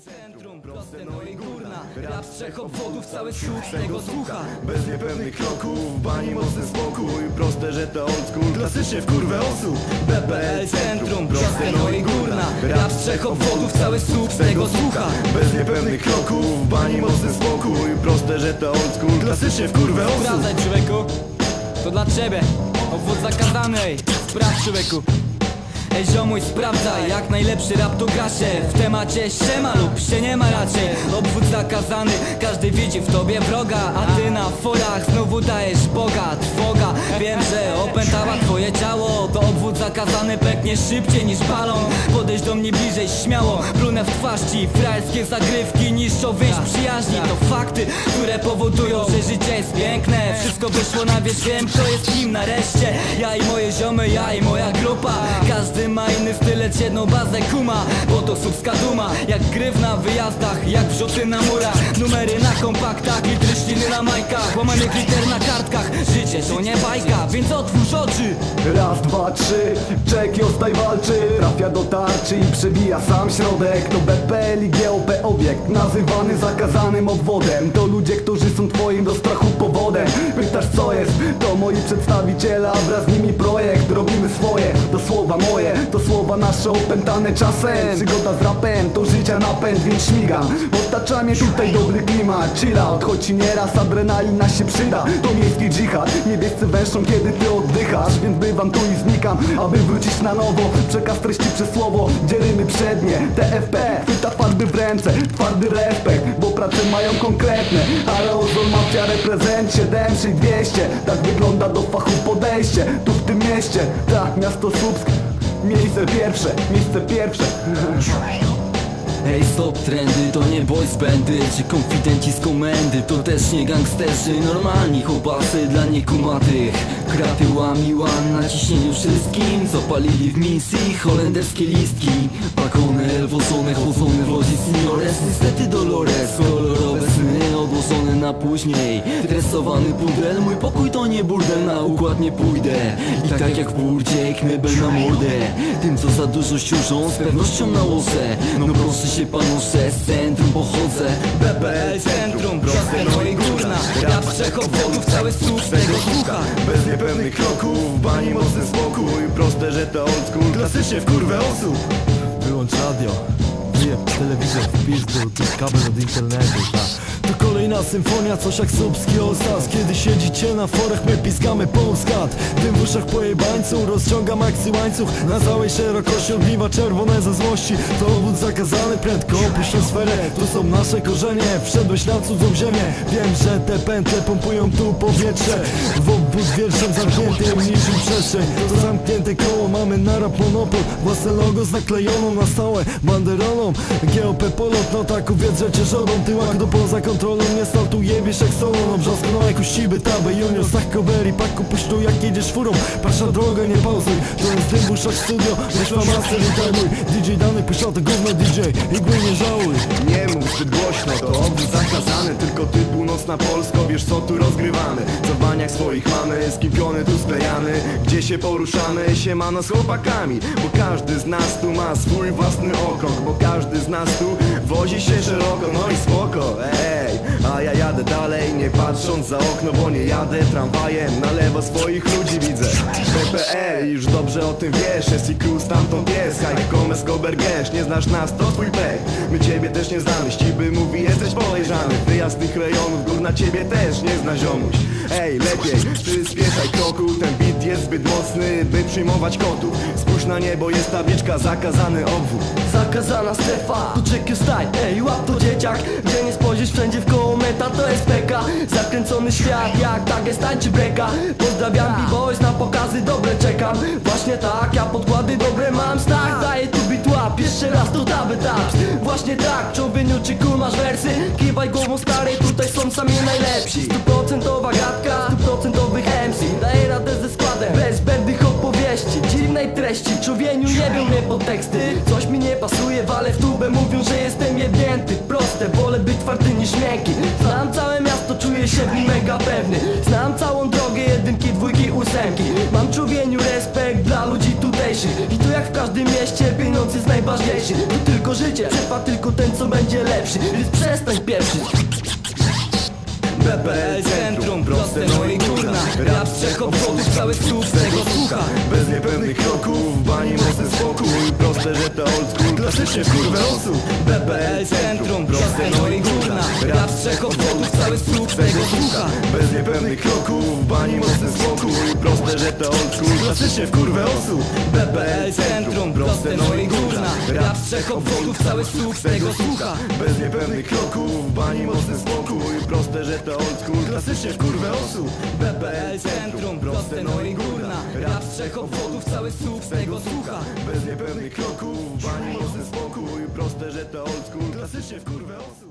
Centrum, proste, no i górna. Rap z trzech obwodów, cały słuch z tego słucha. Bez niepewnych kroków, bani mocny spokój Proste, że to old school, klasycznie w kurwę osób BPL Centrum, proste, no i górna. Rap z trzech obwodów, cały słuch z tego słucha. Bez niepewnych kroków, bani mocny spokój Proste, że to old school, klasycznie w kurwę osób Sprawdzaj człowieku, to dla ciebie. Obwód zakazany, ej, sprawdź człowieku Ej ziomuj sprawdzaj, jak najlepszy rap to się. W temacie siema lub się nie ma raczej. Obwód zakazany, każdy widzi w tobie wroga. A ty na forach znowu dajesz Boga Trwoga, wiem, że opętała twoje ciało. To obwód zakazany pęknie szybciej niż balon. Podejdź do mnie bliżej śmiało Plunę w twarz ci, frajerskie zagrywki Niszczą wyjść przyjaźni. To fakty, które powodują, że życie jest piękne. Wszystko wyszło na wierzch, wiem kto jest kim nareszcie Ja i moje ziomy, ja i moja grupa. Każdy ma inny styl, jedną bazę kuma. Bo to subska duma, jak gryw na wyjazdach Jak wrzuty na murach, numery na kompaktach I tryszciny na łamanych liter na kartkach. Życie to nie bajka, więc otwórz oczy. Raz, dwa, trzy, czek ostaj walczy. Trafia do tarczy i przebija sam środek. To BPL i GOP obiekt. Nazywany zakazanym obwodem. To ludzie, którzy są twoim do strachu powodem. Pytasz co jest? To moi przedstawiciele, a wraz z nimi projekt. Robimy swoje, to słowa moje. To słowa nasze opętane czasem. Przygoda z rapem, to życia napęd, więc śmigam Otacza mnie tutaj dobry klimat. Chill out, choć ci nieraz adrenalina się To miejski dżihad, niebiescy węszą kiedy ty oddychasz. Więc bywam tu i znikam, aby wrócić na nowo. Przekaz treści przez słowo, dzielimy przednie. TFP, chwyta farby w ręce, twardy respekt Bo prace mają konkretne, ale ozol mafia reprezent 7200 Tak wygląda do fachu podejście, tu w tym mieście. Tak, miasto Słupsk, miejsce pierwsze, miejsce pierwsze Ej stop trendy, to nie boys bandy. Czy konfidenci z komendy To też nie gangsterzy, normalni chłopasy Dla niekumatych. Kraty łamiłam na ciśnieniu wszystkim. Zapalili w misji holenderskie listki. Bakony, elwosone, chłosone w seniores Niestety Dolores, kolorowe sny Odłożone na później. Tresowany pudel, mój pokój to nie burdel Na układ nie pójdę. I tak jak w burdzie, knebel na mordę. Tym co za dużo siużą, z pewnością nałożę. No proszę się panosze, z centrum pochodzę. BPL Centrum, proste no i górna. Rap trzech obwodów, cały słuch z tego słucha Bez niepewnych kroków, bani mocny spokój. Proste, że to old school, klasycznie w kurwę osób Wyłącz radio Wyjeb telewizor w pizdu Tu kabel od internetu ta. To kolejna symfonia, coś jak subski osas. Kiedy siedzicie na forach, my piskamy półskat Dym w uszach pojebańców, rozciągam akcji łańcuch. Na całej szerokości ogniwa czerwone ze złości To obóz zakazany, prędko opuszczę sferę. Tu są nasze korzenie, wszedłeś na cudzą ziemię. Wiem, że te pętle pompują tu powietrze. W obóz wierszem zamkniętym niczym przestrzeń. To zamknięte koło, mamy na rap monopol Własne logo zaklejoną na stałe banderolą GOP polot, no tak uwiedz, że cię żodą. Tyłak do poza kontrolą, nie startuje wiesz jak solą. No brzosko, no jak uściby, tabę, junior, stach cover i paku puszczu jak jedziesz furą. Patrz na drogę, nie pauzuj, to jest dym w uszach studio Wyszła master i tajmuj, DJ dany puszczał to gówno DJ Igły nie żałuj. Nie mów zbyt głośno, to obóz zakazany. Tylko ty północna Polsko, wiesz co tu rozgrywamy. Co w baniach swoich mamy, skipiony tu sklejany. Gdzie się poruszamy, siemano z chłopakami. Bo każdy z nas tu ma swój własny okrąg Bo każdy z nas tu wozi się szeroko, no i spoko Ej, a ja jadę dalej, nie patrząc za okno Bo nie jadę tramwajem, na lewo swoich ludzi widzę. PPL, już dobrze o tym wiesz Jest i crew stamtąd jest, haj, Gomez, Gober, Gesz Nie znasz nas, to twój pech. My ciebie też nie znamy, ściby mówi jesteś podejrzany. Wyjazd tych rejonów, gór na ciebie też nie zna ziomuś. Ej, lepiej, ty spieszaj kroku Ten beat jest zbyt mocny, by przyjmować kotów. Spójrz na niebo, jest tabliczka, zakazany obwód Zakazana strefa, tu your style Ej, łap to dzieciak. Gdzie nie spojrzysz, wszędzie w koło meta To jest peka. Zakręcony świat, jak tak jest tańczy breka. Pozdrawiam b-boys, na pokazy dobre czekam. Właśnie tak, ja podkłady dobre mam Stach, daję tu beat łap Jeszcze raz to taby taps. Właśnie tak, człowieniu czy cool masz wersy. Kiwaj głową stary, tutaj są sami najlepsi. Stuprocentowa gadka, stuprocentowych MC Daję radę ze składem, bez zbędnych opowieści. Dziwnej treści, człowieniu nie był mnie pod teksty nie pasuje, wale w tubę Mówią, że jestem jebnięty Proste, wolę być twardy niż miękki. Znam całe miasto, czuję się w nim mega pewny. Znam całą drogę, jedynki, dwójki, ósemki. Mam człowieniu respekt dla ludzi tutejszych. I to jak w każdym mieście pieniądz jest najważniejszy. To tylko życie, przetrwa tylko ten co będzie lepszy. Więc przestań pieprzyć. BPL Centrum, proste no i górna. Rap z trzech obwodów, cały słup z tego słucha Bez niepewnych kroków, bani mocny spokój. Proste, że to old school, klasycznie kurwę osób BPL Centrum, proste no i górna. Rap z trzech obwodów, cały z tego słucha. Bez niepewnych kroków, bani mocny spokój. Proste, że to old school, klasycznie w kurwę osób BPL Centrum, proste no i górna. Rap z trzech obwodów, cały z tego słucha. Bez niepewnych kroków, bani mocny spokój. Proste, że to old school, klasycznie w kurwę osób BPL Centrum, proste no i górna trzech obwodów, cały słup z tego słucha. Bez niepewnych kroków, bani mocny spokój. Proste, że to old school, klasycznie w kurwę osób